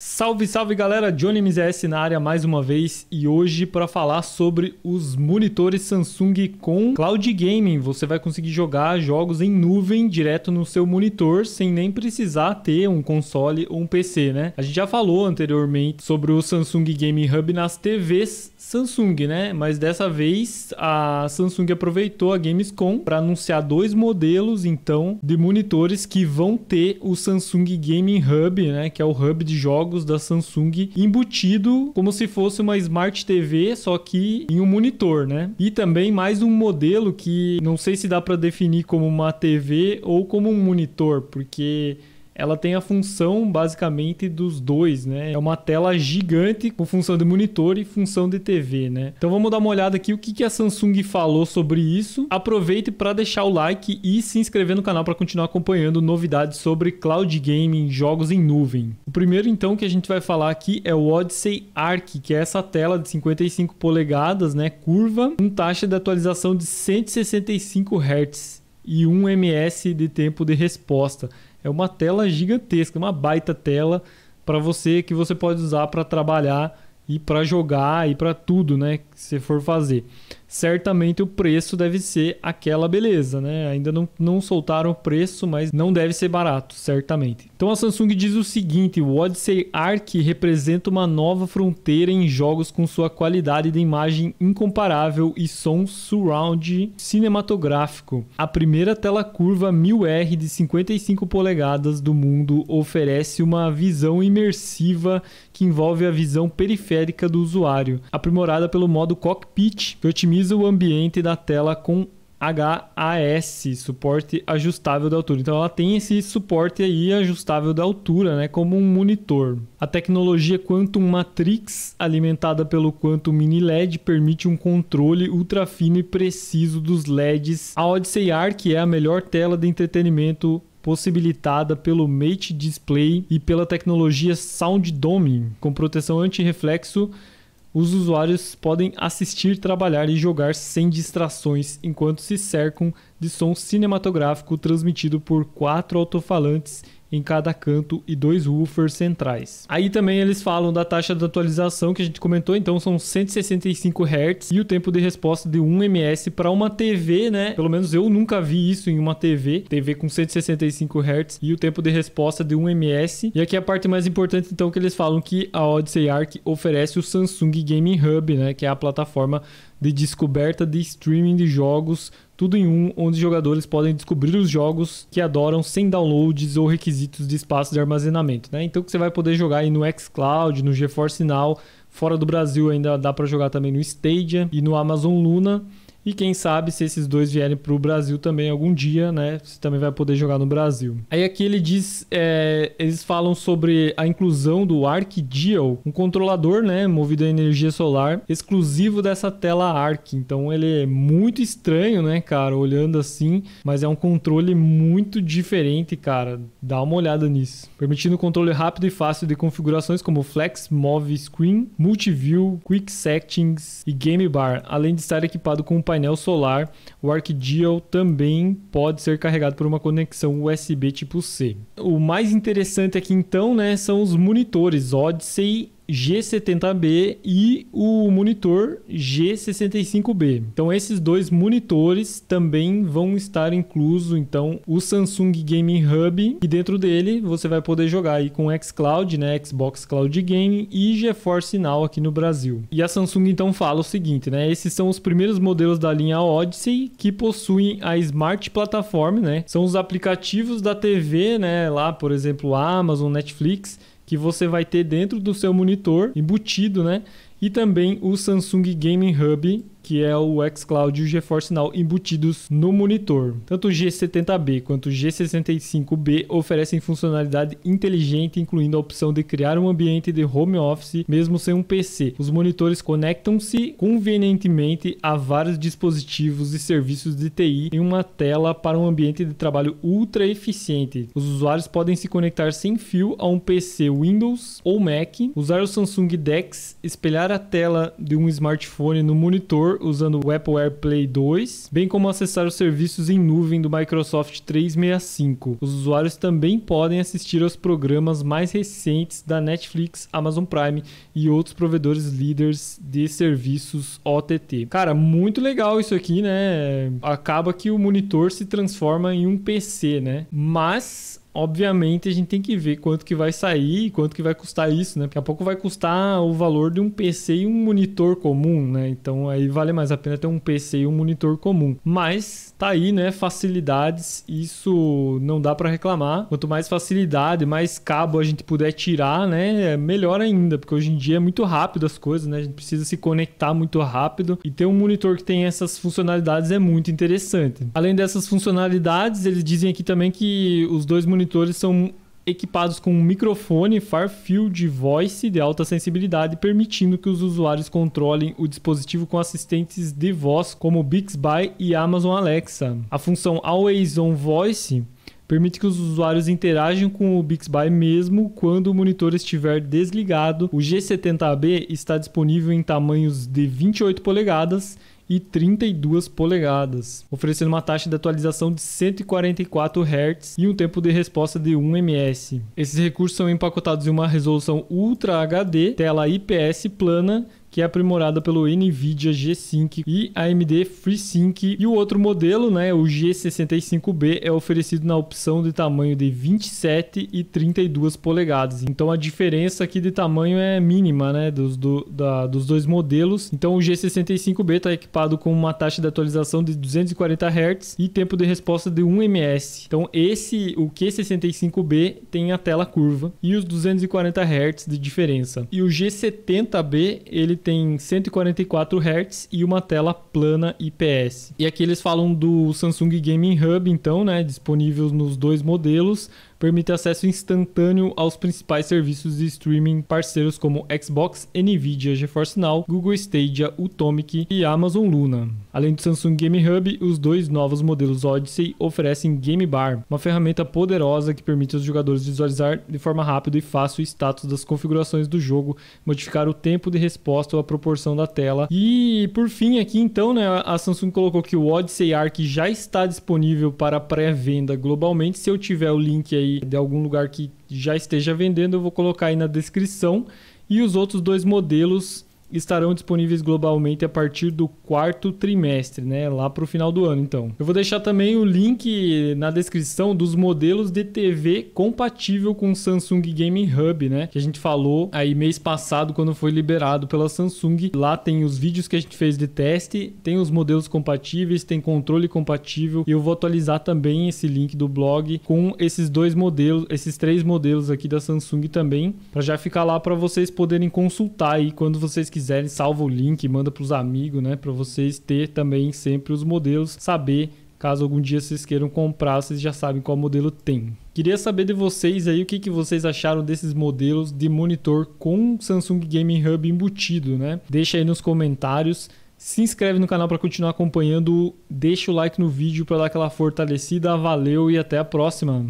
Salve, salve galera, Johnny MZS na área mais uma vez e hoje para falar sobre os monitores Samsung com Cloud Gaming. Você vai conseguir jogar jogos em nuvem direto no seu monitor sem nem precisar ter um console ou um PC, né? A gente já falou anteriormente sobre o Samsung Gaming Hub nas TVs Samsung, né? Mas dessa vez a Samsung aproveitou a Gamescom para anunciar dois modelos então de monitores que vão ter o Samsung Gaming Hub, né? Que é o hub de jogos jogos da Samsung embutido como se fosse uma Smart TV, só que em um monitor, né? E também mais um modelo que não sei se dá para definir como uma TV ou como um monitor, porque ela tem a função basicamente dos dois, né? É uma tela gigante com função de monitor e função de TV, né? Então vamos dar uma olhada aqui o que, que a Samsung falou sobre isso. Aproveite para deixar o like e se inscrever no canal para continuar acompanhando novidades sobre cloud gaming, jogos em nuvem. O primeiro então que a gente vai falar aqui é o Odyssey Arc, que é essa tela de 55 polegadas, né, curva, com taxa de atualização de 165 Hz e 1 ms de tempo de resposta. É uma tela gigantesca, uma baita tela para você que você pode usar para trabalhar e para jogar e para tudo, né, que você for fazer certamente o preço deve ser aquela beleza, né? Ainda não, não soltaram o preço, mas não deve ser barato, certamente. Então a Samsung diz o seguinte: o Odyssey Arc representa uma nova fronteira em jogos com sua qualidade de imagem incomparável e som surround cinematográfico. A primeira tela curva 1000R de 55 polegadas do mundo oferece uma visão imersiva que envolve a visão periférica do usuário, aprimorada pelo modo cockpit, que otimiza otimiza o ambiente da tela com HAS, suporte ajustável da altura. Então ela tem esse suporte aí ajustável da altura, né, como um monitor. A tecnologia Quantum Matrix, alimentada pelo Quantum Mini LED, permite um controle ultra fino e preciso dos LEDs. A Odyssey Arc é a melhor tela de entretenimento possibilitada pelo Mate Display e pela tecnologia Sound Dome, com proteção anti-reflexo os usuários podem assistir, trabalhar e jogar sem distrações enquanto se cercam de som cinematográfico transmitido por quatro alto-falantes em cada canto e dois woofers centrais. Aí também eles falam da taxa de atualização que a gente comentou, então são 165 Hz e o tempo de resposta de 1 ms para uma TV, né? Pelo menos eu nunca vi isso em uma TV, TV com 165 Hz e o tempo de resposta de 1 ms. E aqui a parte mais importante então que eles falam que a Odyssey Arc oferece o Samsung Gaming Hub, né, que é a plataforma de descoberta de streaming de jogos, tudo em um, onde jogadores podem descobrir os jogos que adoram sem downloads ou requisitos de espaço de armazenamento. Né? Então você vai poder jogar aí no xCloud, no GeForce Now, fora do Brasil ainda dá para jogar também no Stadia e no Amazon Luna. E quem sabe se esses dois vierem para o Brasil também algum dia, né? Você também vai poder jogar no Brasil. Aí aqui ele diz, é, eles falam sobre a inclusão do ArcGeo, um controlador, né, movido a energia solar, exclusivo dessa tela Arc. Então ele é muito estranho, né, cara, olhando assim, mas é um controle muito diferente, cara. Dá uma olhada nisso. Permitindo controle rápido e fácil de configurações como Flex, Move Screen, Multiview, Quick Settings e Game Bar, além de estar equipado com um painel painel solar, o ArcGeo também pode ser carregado por uma conexão USB tipo C. O mais interessante aqui então, né, são os monitores Odyssey G70B e o monitor G65B. Então esses dois monitores também vão estar incluso então o Samsung Gaming Hub e dentro dele você vai poder jogar aí com xCloud, né, Xbox Cloud Gaming e GeForce Now aqui no Brasil. E a Samsung então fala o seguinte, né, esses são os primeiros modelos da linha Odyssey que possuem a Smart Platform, né? São os aplicativos da TV, né, lá, por exemplo, Amazon, Netflix que você vai ter dentro do seu monitor, embutido, né? E também o Samsung Gaming Hub, que é o xCloud e o GeForce Now embutidos no monitor. Tanto o G70B quanto o G65B oferecem funcionalidade inteligente, incluindo a opção de criar um ambiente de home office mesmo sem um PC. Os monitores conectam-se convenientemente a vários dispositivos e serviços de TI em uma tela para um ambiente de trabalho ultra eficiente. Os usuários podem se conectar sem fio a um PC Windows ou Mac, usar o Samsung DeX, espelhar a tela de um smartphone no monitor monitor usando o Apple AirPlay 2, bem como acessar os serviços em nuvem do Microsoft 365. Os usuários também podem assistir aos programas mais recentes da Netflix, Amazon Prime e outros provedores líderes de serviços OTT. Cara, muito legal isso aqui, né? Acaba que o monitor se transforma em um PC, né? Mas obviamente a gente tem que ver quanto que vai sair, quanto que vai custar isso, né? Daqui a pouco vai custar o valor de um PC e um monitor comum, né? Então aí vale mais a pena ter um PC e um monitor comum. Mas tá aí, né? Facilidades, isso não dá para reclamar. Quanto mais facilidade, mais cabo a gente puder tirar, né? É melhor ainda, porque hoje em dia é muito rápido as coisas, né? A gente precisa se conectar muito rápido e ter um monitor que tem essas funcionalidades é muito interessante. Além dessas funcionalidades, eles dizem aqui também que os dois monitores monitores são equipados com um microfone Farfield Voice de alta sensibilidade, permitindo que os usuários controlem o dispositivo com assistentes de voz como Bixby e Amazon Alexa. A função Always On Voice permite que os usuários interajam com o Bixby mesmo quando o monitor estiver desligado. O G70B está disponível em tamanhos de 28 polegadas e 32 polegadas, oferecendo uma taxa de atualização de 144 Hz e um tempo de resposta de 1 ms. Esses recursos são empacotados em uma resolução Ultra HD, tela IPS plana que é aprimorada pelo NVIDIA G-Sync e AMD FreeSync. E o outro modelo, né, o G65B, é oferecido na opção de tamanho de 27 e 32 polegadas. Então a diferença aqui de tamanho é mínima, né, dos, do, da, dos dois modelos. Então o G65B está equipado com uma taxa de atualização de 240 Hz e tempo de resposta de 1 ms. Então esse, o Q65B tem a tela curva e os 240 Hz de diferença. E o G70B ele tem 144 Hz e uma tela plana IPS. E aqui eles falam do Samsung Gaming Hub, então, né, disponível nos dois modelos permite acesso instantâneo aos principais serviços de streaming parceiros como Xbox, Nvidia, GeForce Now, Google Stadia, Utomic e Amazon Luna. Além do Samsung Game Hub, os dois novos modelos Odyssey oferecem Game Bar, uma ferramenta poderosa que permite aos jogadores visualizar de forma rápida e fácil o status das configurações do jogo, modificar o tempo de resposta ou a proporção da tela. E por fim aqui então, né, a Samsung colocou que o Odyssey Arc já está disponível para pré-venda globalmente. Se eu tiver o link aí de algum lugar que já esteja vendendo, eu vou colocar aí na descrição. E os outros dois modelos estarão disponíveis globalmente a partir do quarto trimestre, né? Lá para o final do ano, então. Eu vou deixar também o link na descrição dos modelos de TV compatível com o Samsung Gaming Hub, né? Que a gente falou aí mês passado quando foi liberado pela Samsung. Lá tem os vídeos que a gente fez de teste, tem os modelos compatíveis, tem controle compatível e eu vou atualizar também esse link do blog com esses dois modelos, esses três modelos aqui da Samsung também, para já ficar lá para vocês poderem consultar aí quando vocês quiserem quiserem, salva o link, manda para os amigos, né? Para vocês ter também sempre os modelos, saber caso algum dia vocês queiram comprar, vocês já sabem qual modelo tem. Queria saber de vocês aí o que, que vocês acharam desses modelos de monitor com Samsung Gaming Hub embutido, né? Deixa aí nos comentários. Se inscreve no canal para continuar acompanhando, deixa o like no vídeo para dar aquela fortalecida. Valeu e até a próxima.